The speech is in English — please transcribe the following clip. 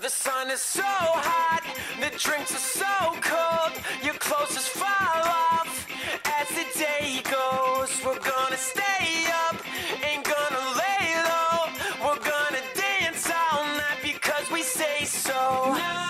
The sun is so hot, the drinks are so cold, your clothes just fall off as the day goes. We're gonna stay up, ain't gonna lay low. We're gonna dance all night because we say so. No.